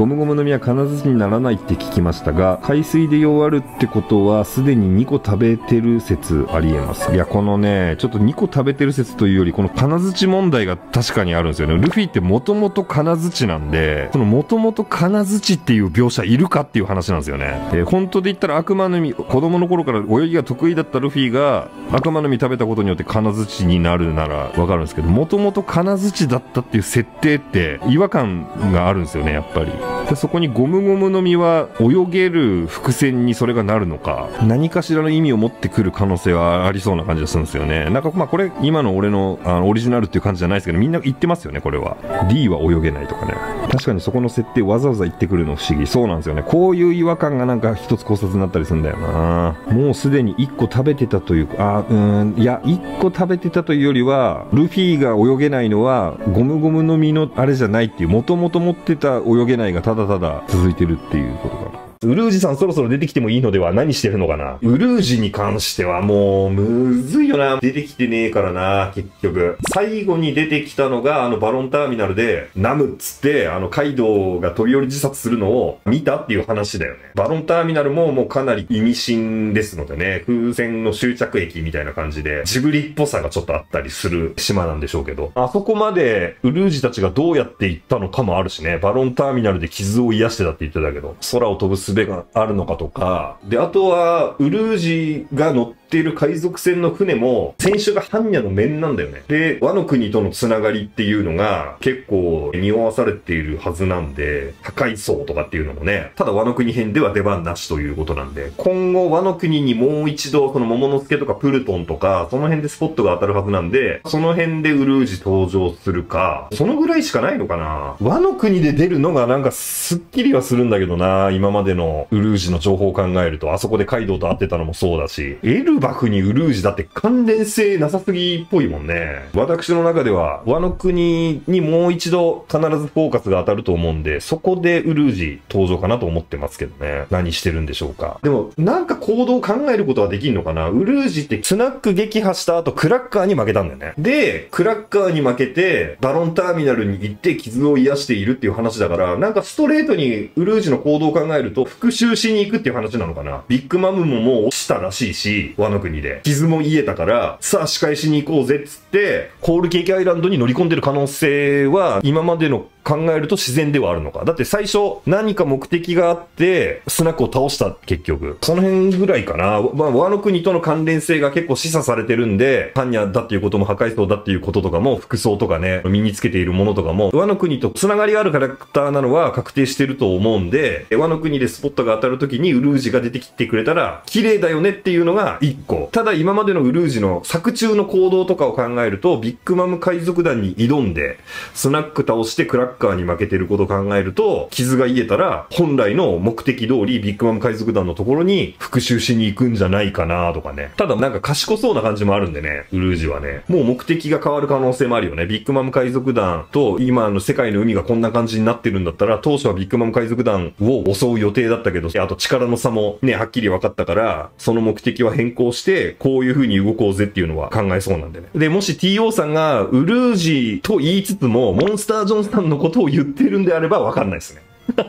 ゴムゴムの実は金槌にならないって聞きましたが、海水で弱るってことは、すでに2個食べてる説ありえます。いや、このね、ちょっと2個食べてる説というより、この金槌問題が確かにあるんですよね。ルフィってもともと金槌なんで、そのもともと金槌っていう描写いるかっていう話なんですよね。で、本当で言ったら悪魔の実、子供の頃から泳ぎが得意だったルフィが、悪魔の実食べたことによって金槌になるならわかるんですけど、もともと金槌だったっていう設定って違和感があるんですよね、やっぱり。でそこにゴムゴムの実は泳げる伏線にそれがなるのか、何かしらの意味を持ってくる可能性はありそうな感じがするんですよね。なんかまあこれ今の俺のあのオリジナルっていう感じじゃないですけど、みんな言ってますよね、これは。D は泳げないとかね。確かにそこの設定わざわざ言ってくるの不思議。そうなんですよね。こういう違和感がなんか一つ考察になったりするんだよな。もうすでに1個食べてたというか、あ、うん、いや、1個食べてたというよりは、ルフィが泳げないのは、ゴムゴムの実のあれじゃないっていう、もともと持ってた泳げないがただただ続いてるっていうことかな。ウルージさんそろそろ出てきてもいいのでは何してるのかな？ウルージに関してはもう、むずいよな。出てきてねえからな、結局。最後に出てきたのが、あのバロンターミナルで、ナムっつって、あのカイドウが飛び降り自殺するのを見たっていう話だよね。バロンターミナルももうかなり意味深ですのでね、風船の終着駅みたいな感じで、ジブリっぽさがちょっとあったりする島なんでしょうけど、あそこまでウルージたちがどうやって行ったのかもあるしね、バロンターミナルで傷を癒してたって言ってたけど、空を飛ぶ術があるのかとか、で、あとは、ウルージが乗っている海賊船の船も、船首が般若の面なんだよね。で、和の国とのつながりっていうのが結構匂わされているはずなんで、破壊層とかっていうのもね、ただ和の国編では出番なしということなんで、今後和の国にもう一度、その桃之助とかプルトンとか、その辺でスポットが当たるはずなんで、その辺でウルージ登場するか、そのぐらいしかないのかな。和の国で出るのがなんかすっきりはするんだけどな、今までのウルージの情報を考えると、あそこでカイドウと会ってたのもそうだし、エルバフにウルージだって関連性なさすぎっぽいもんね。私の中では、和の国にもう一度必ずフォーカスが当たると思うんで、そこでウルージ登場かなと思ってますけどね。何してるんでしょうか。でも、なんか行動を考えることはできんのかなウルージってスナック撃破した後、クラッカーに負けたんだよね。で、クラッカーに負けて、バロンターミナルに行って傷を癒しているっていう話だから、なんかストレートにウルージの行動を考えると、復讐しに行くっていう話なのかな。ビッグマムももう落ちたらしいし、和の国で。傷も癒えたから、さあ仕返しに行こうぜっつって、コールケーキアイランドに乗り込んでる可能性は、今までの考えると自然ではあるのか。だって最初何か目的があって、スナックを倒した結局。その辺ぐらいかな。まあ、和の国との関連性が結構示唆されてるんで、般若だっていうことも破壊層だっていうこととかも、服装とかね、身につけているものとかも、和の国と繋がりがあるキャラクターなのは確定してると思うんで、和の国でスポットが当たる時にウルージが出てきてくれたら、綺麗だよねっていうのが一個。ただ今までのウルージの作中の行動とかを考えると、ビッグマム海賊団に挑んで、スナック倒してクラッカーに負けてることを考えると、傷が癒えたら、本来の目的通りビッグマム海賊団のところに復讐しに行くんじゃないかなとかね。ただなんか賢そうな感じもあるんでね、ウルージはね。もう目的が変わる可能性もあるよね。ビッグマム海賊団と今の世界の海がこんな感じになってるんだったら、当初はビッグマム海賊団を襲う予定だったけど、あと力の差もね、はっきり分かったから、その目的は変更して、こういう風に動こうぜっていうのは考えそうなんでね。で、もし TO さんがウルージと言いつつも、モンスタージョンさんのことを言ってるんであればわかんないですね。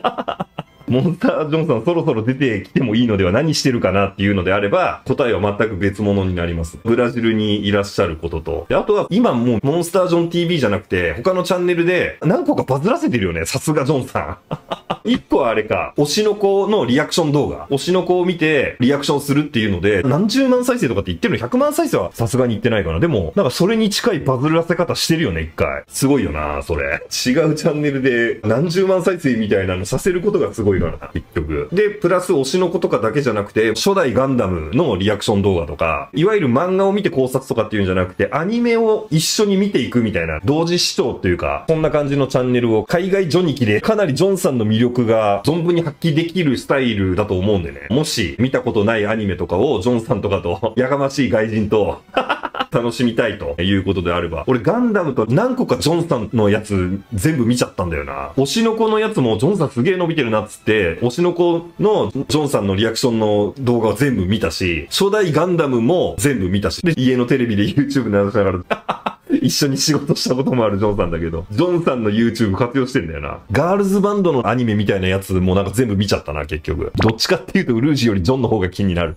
モンスター・ジョンさんそろそろ出てきてもいいのでは何してるかなっていうのであれば、答えは全く別物になります。ブラジルにいらっしゃることと。であとは今もうモンスター・ジョン TV じゃなくて、他のチャンネルで何個かバズらせてるよね。さすがジョンさん。一個はあれか、推しの子のリアクション動画。推しの子を見てリアクションするっていうので、何十万再生とかって言ってるの ?100 万再生はさすがに言ってないかな。でも、なんかそれに近いバズらせ方してるよね、一回。すごいよな、それ。違うチャンネルで何十万再生みたいなのさせることがすごいからな、結局。で、プラス推しの子とかだけじゃなくて、初代ガンダムのリアクション動画とか、いわゆる漫画を見て考察とかっていうんじゃなくて、アニメを一緒に見ていくみたいな、同時視聴っていうか、そんな感じのチャンネルを海外ジョニキで、かなりジョンさんの魅力力が存分に発揮できるスタイルだと思うんでね。もし、見たことないアニメとかを、ジョンさんとかと、やかましい外人と 楽しみたいということであれば、俺ガンダムと何個かジョンさんのやつ全部見ちゃったんだよな。推しの子のやつもジョンさんすげえ伸びてるなっつって、推しの子のジョンさんのリアクションの動画を全部見たし、初代ガンダムも全部見たし、で、家のテレビで YouTube 流しながら 一緒に仕事したこともあるジョンさんだけど、ジョンさんの YouTube 活用してんだよな。ガールズバンドのアニメみたいなやつもなんか全部見ちゃったな、結局。どっちかっていうと、ウルージよりジョンの方が気になる。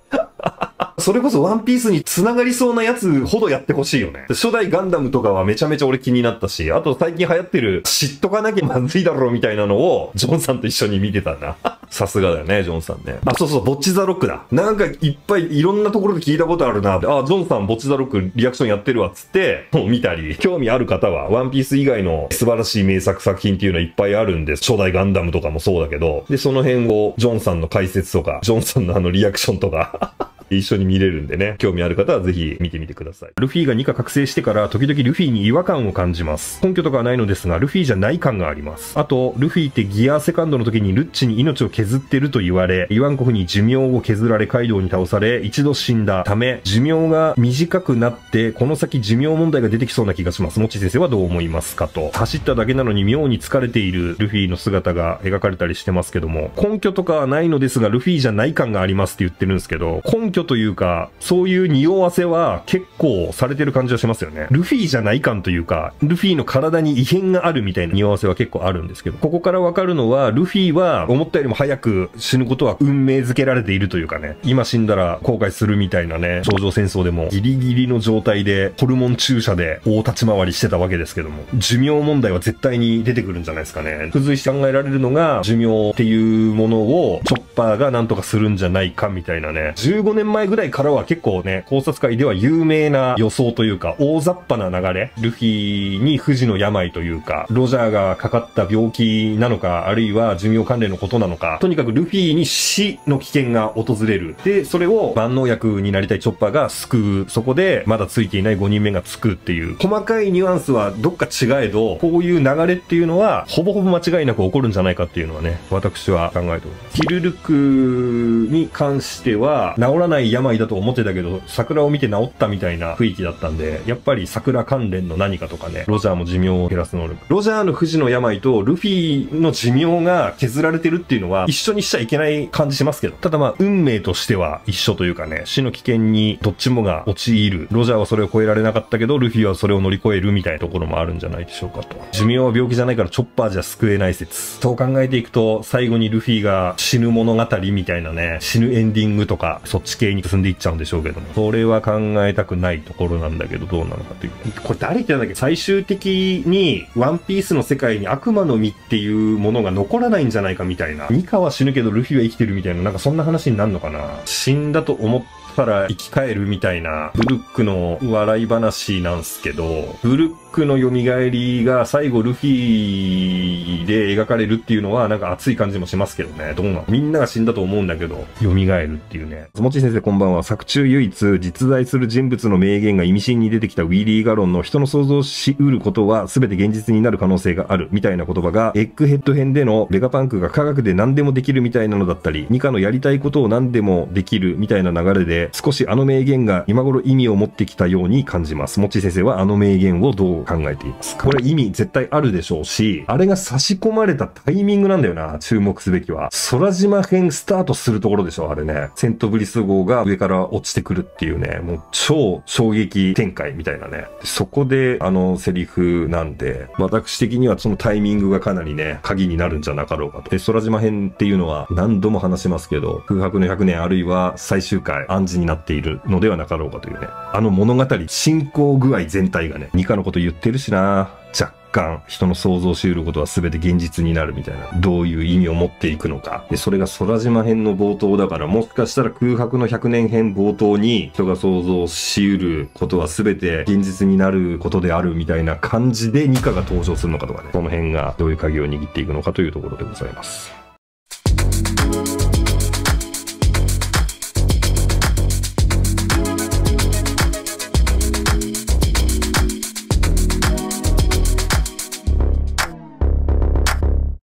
それこそワンピースに繋がりそうなやつほどやってほしいよね。初代ガンダムとかはめちゃめちゃ俺気になったし、あと最近流行ってる知っとかなきゃまずいだろうみたいなのを、ジョンさんと一緒に見てたな。さすがだよね、ジョンさんね。あ、そうそう、ボッチザロックだ。なんかいっぱいいろんなところで聞いたことあるな。あ、ジョンさんボッチザロックリアクションやってるわっつって、もう見たり、興味ある方は、ワンピース以外の素晴らしい名作作品っていうのはいっぱいあるんです。初代ガンダムとかもそうだけど、で、その辺を、ジョンさんの解説とか、ジョンさんのあのリアクションとか 一緒に見れるんでね、興味ある方はぜひ見てみてください。ルフィが2課覚醒してから時々ルフィに違和感を感じます。根拠とかはないのですが、ルフィじゃない感があります。あと、ルフィってギアセカンドの時にルッチに命を削ってると言われ、イワンコフに寿命を削られカイドウに倒され、一度死んだため、寿命が短くなって、この先寿命問題が出てきそうな気がします。もち先生はどう思いますかと。走っただけなのに妙に疲れているルフィの姿が描かれたりしてますけども、根拠とかはないのですが、ルフィじゃない感がありますって言ってるんですけど、根拠というか、そういう匂わせは結構されてる感じはしますよね。ルフィじゃない感というか、ルフィの体に異変があるみたいな匂わせは結構あるんですけど、ここからわかるのは、ルフィは思ったよりも早く死ぬことは運命づけられているというかね、今死んだら後悔するみたいなね、頂上戦争でもギリギリの状態でホルモン注射で大立ち回りしてたわけですけども、寿命問題は絶対に出てくるんじゃないですかね。付随して考えられるのが、寿命っていうものをチョッパーがなんとかするんじゃないかみたいなね、15年前ぐらいからは結構ね、考察会では有名な予想というか、大雑把な流れ、ルフィに不治の病というか、ロジャーがかかった病気なのか、あるいは寿命関連のことなのか、とにかくルフィに死の危険が訪れる。で、それを万能薬になりたいチョッパーが救う。そこで、まだついていない5人目がつくっていう、細かいニュアンスはどっか違えど、こういう流れっていうのは、ほぼほぼ間違いなく起こるんじゃないかっていうのはね、私は考えております。ヒルルクに関しては、治らないない病だと思ってたけど、桜を見て治ったみたいな雰囲気だったんで、やっぱり桜関連の何かとかね、ロジャーも寿命を減らす能力。ロジャーの不治の病とルフィの寿命が削られてるっていうのは一緒にしちゃいけない感じしますけど、ただまあ運命としては一緒というかね、死の危険にどっちもが陥る。ロジャーはそれを超えられなかったけど、ルフィはそれを乗り越えるみたいなところもあるんじゃないでしょうかと。寿命は病気じゃないからチョッパーじゃ救えない説。そう考えていくと、最後にルフィが死ぬ物語みたいなね、死ぬエンディングとか、そっち系に進んでいっちゃうんでしょうけども、それは考えたくないところなんだけど、どうなのかという。これ誰言ってたんだっけ？最終的に、ワンピースの世界に悪魔の実っていうものが残らないんじゃないかみたいな。ニカは死ぬけどルフィは生きてるみたいな、なんかそんな話になるのかな死んだと思ったら生き返るみたいな、ブルックの笑い話なんすけど、ブルックの蘇りが最後ルフィで描かれるっていうのはなんか熱い感じもしますけどね。どうなのみんなが死んだと思うんだけど、蘇るっていうね。もち先生こんばんは。作中唯一実在する人物の名言が意味深に出てきたウィリー・ガロンの人の想像しうることは全て現実になる可能性があるみたいな言葉が、エッグヘッド編でのベガパンクが科学で何でもできるみたいなのだったり、ニカのやりたいことを何でもできるみたいな流れで、少しあの名言が今頃意味を持ってきたように感じます。もち先生はあの名言をどう考えていますか？これ意味絶対あるでしょうし、あれが差し込まれたタイミングなんだよな、注目すべきは。空島編スタートするところでしょ、あれね。セントブリス号が上から落ちてくるっていうね、もう超衝撃展開みたいなね。そこであのセリフなんで、私的にはそのタイミングがかなりね、鍵になるんじゃなかろうかと。で、空島編っていうのは何度も話しますけど、空白の100年あるいは最終回暗示になっているのではなかろうかというね。あの物語、進行具合全体がね、ニカのこと言ってるしな若干人の想像し得ることは全て現実になるみたいな、どういう意味を持っていくのか。で、それが空島編の冒頭だから、もしかしたら空白の100年編冒頭に人が想像し得ることは全て現実になることであるみたいな感じでニカが登場するのかとかね、その辺がどういう鍵を握っていくのかというところでございます。